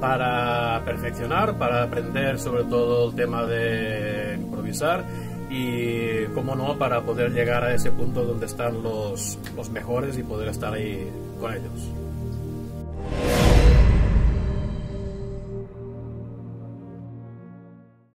para perfeccionar, para aprender sobre todo el tema de improvisar y, como no, para poder llegar a ese punto donde están los, los mejores y poder estar ahí con ellos.